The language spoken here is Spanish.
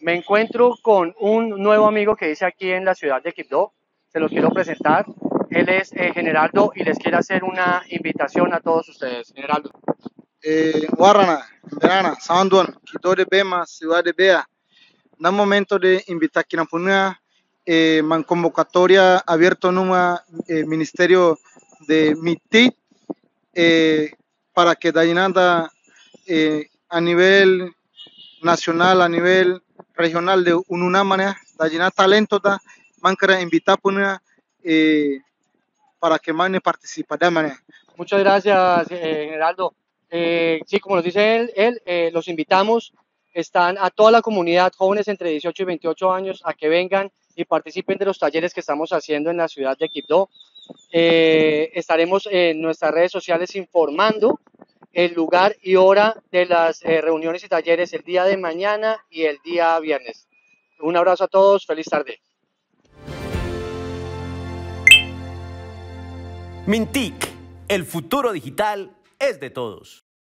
Me encuentro con un nuevo amigo que dice aquí en la ciudad de Quibdó. Se los quiero presentar. Él es eh, Generaldo y les quiere hacer una invitación a todos ustedes. Generaldo. Eh, Warrana, Verana, Sanduan, Quito de Bema, Ciudad de Bea. Da momento de invitar a eh, man convocatoria abierto en un eh, ministerio de MITIT eh, para que Dainanda eh, a nivel nacional, a nivel regional de una manera, Dayina talento da, man querer invitar eh, para que man participe. Muchas gracias, eh, Geraldo. Eh, sí, como nos dice él, él eh, los invitamos, están a toda la comunidad, jóvenes entre 18 y 28 años, a que vengan y participen de los talleres que estamos haciendo en la ciudad de Quibdó. Eh, estaremos en nuestras redes sociales informando el lugar y hora de las eh, reuniones y talleres el día de mañana y el día viernes. Un abrazo a todos, feliz tarde. Mintic, el futuro digital es de todos.